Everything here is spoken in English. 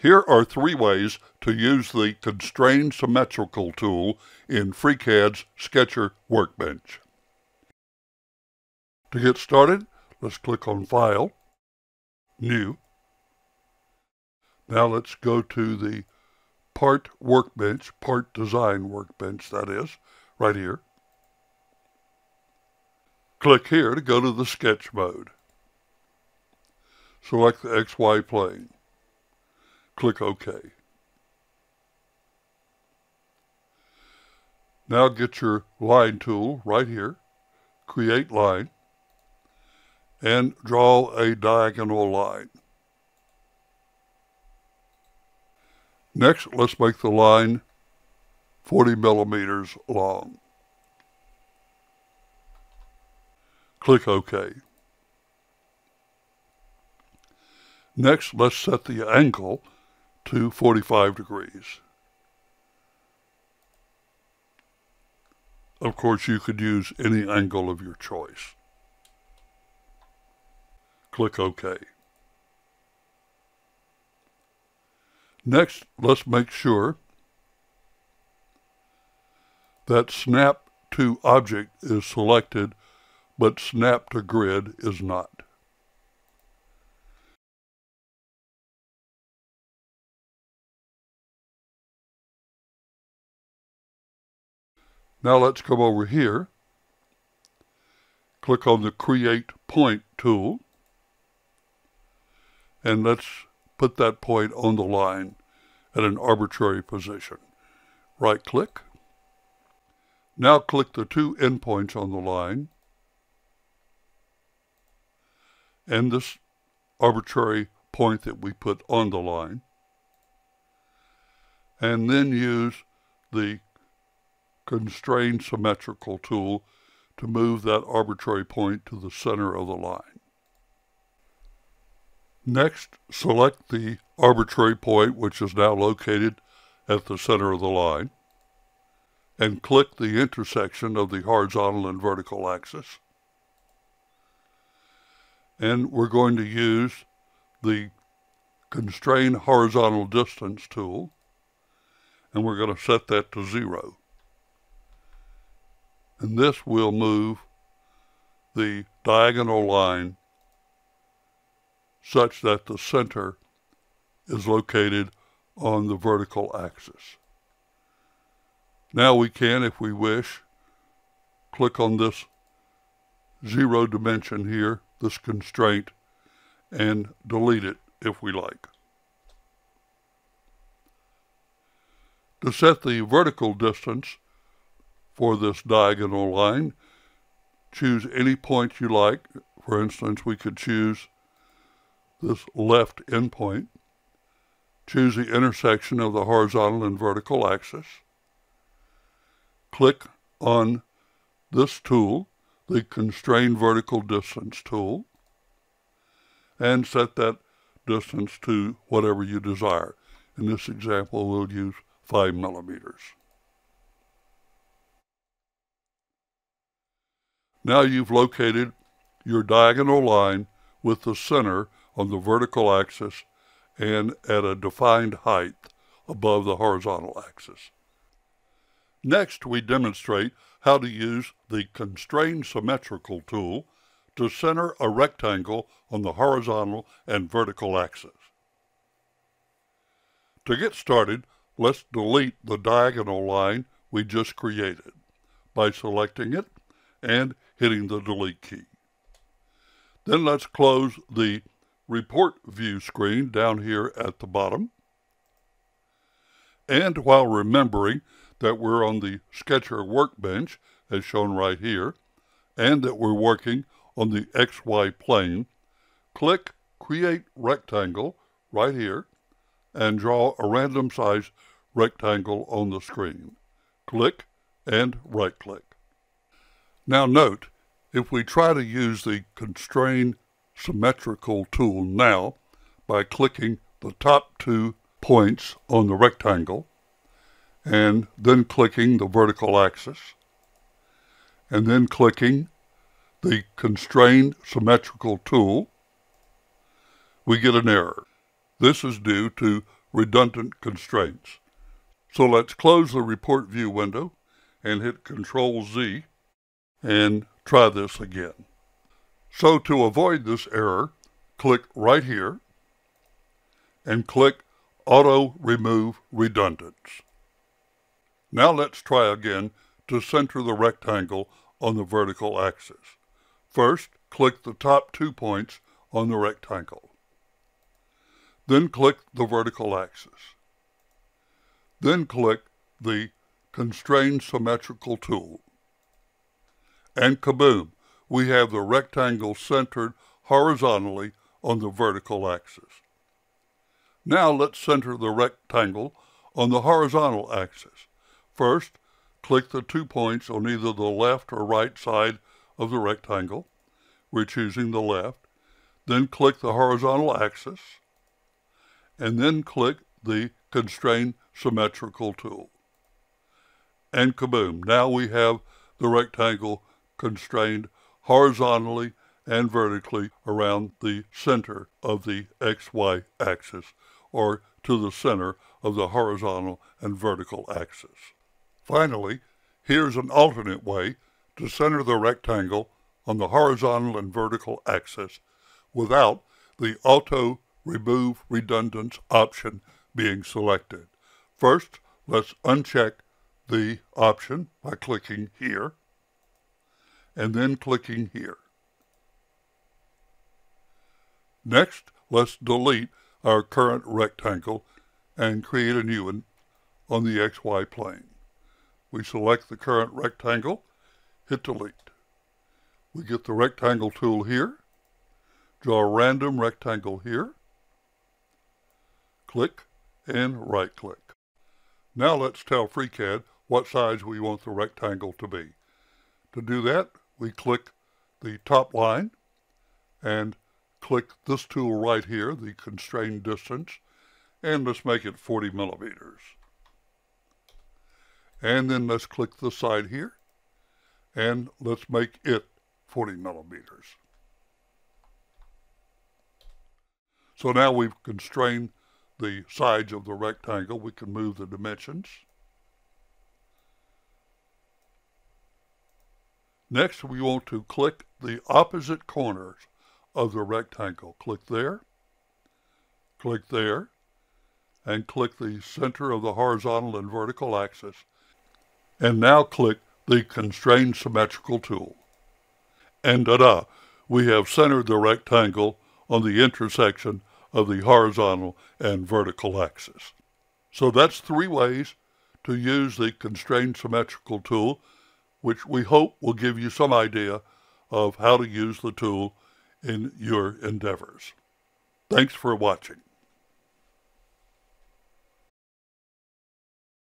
Here are three ways to use the Constrain Symmetrical tool in FreeCAD's Sketcher Workbench. To get started, let's click on File, New. Now let's go to the Part Workbench, Part Design Workbench, that is, right here. Click here to go to the Sketch mode. Select the XY plane. Click OK. Now get your line tool right here, create line, and draw a diagonal line. Next, let's make the line 40 millimeters long. Click OK. Next, let's set the angle to 45 degrees. Of course, you could use any angle of your choice. Click OK. Next, let's make sure that Snap to Object is selected, but Snap to Grid is not. Now let's come over here, click on the Create Point tool, and let's put that point on the line at an arbitrary position. Right click. Now click the two endpoints on the line and this arbitrary point that we put on the line and then use the constrain symmetrical tool to move that arbitrary point to the center of the line. Next, select the arbitrary point which is now located at the center of the line and click the intersection of the horizontal and vertical axis. And we're going to use the constrain horizontal distance tool and we're going to set that to zero and this will move the diagonal line such that the center is located on the vertical axis. Now we can, if we wish, click on this zero dimension here, this constraint, and delete it if we like. To set the vertical distance, for this diagonal line. Choose any point you like. For instance, we could choose this left endpoint. Choose the intersection of the horizontal and vertical axis. Click on this tool, the Constrain Vertical Distance tool, and set that distance to whatever you desire. In this example, we'll use 5 millimeters. Now you've located your diagonal line with the center on the vertical axis and at a defined height above the horizontal axis. Next, we demonstrate how to use the Constrain Symmetrical tool to center a rectangle on the horizontal and vertical axis. To get started, let's delete the diagonal line we just created by selecting it and hitting the delete key. Then let's close the report view screen down here at the bottom. And while remembering that we're on the Sketcher workbench, as shown right here, and that we're working on the XY plane, click Create Rectangle right here and draw a random size rectangle on the screen. Click and right-click. Now note, if we try to use the Constrain Symmetrical tool now by clicking the top two points on the rectangle and then clicking the vertical axis and then clicking the Constrain Symmetrical tool, we get an error. This is due to redundant constraints. So let's close the report view window and hit Control Z and try this again. So to avoid this error, click right here and click Auto Remove Redundants. Now let's try again to center the rectangle on the vertical axis. First, click the top two points on the rectangle. Then click the vertical axis. Then click the Constrain Symmetrical tool. And kaboom, we have the rectangle centered horizontally on the vertical axis. Now let's center the rectangle on the horizontal axis. First, click the two points on either the left or right side of the rectangle. We're choosing the left. Then click the horizontal axis. And then click the Constrain Symmetrical tool. And kaboom, now we have the rectangle constrained horizontally and vertically around the center of the XY axis, or to the center of the horizontal and vertical axis. Finally, here's an alternate way to center the rectangle on the horizontal and vertical axis without the Auto Remove Redundants option being selected. First, let's uncheck the option by clicking here and then clicking here. Next, let's delete our current rectangle and create a new one on the XY plane. We select the current rectangle, hit delete. We get the rectangle tool here, draw a random rectangle here, click and right click. Now let's tell FreeCAD what size we want the rectangle to be. To do that, we click the top line and click this tool right here, the constrained distance, and let's make it 40 millimeters. And then let's click the side here, and let's make it 40 millimeters. So now we've constrained the sides of the rectangle. We can move the dimensions. Next, we want to click the opposite corners of the rectangle. Click there, click there, and click the center of the horizontal and vertical axis. And now click the Constrain Symmetrical tool. And ta-da! We have centered the rectangle on the intersection of the horizontal and vertical axis. So that's three ways to use the Constrain Symmetrical tool which we hope will give you some idea of how to use the tool in your endeavors. Thanks for watching.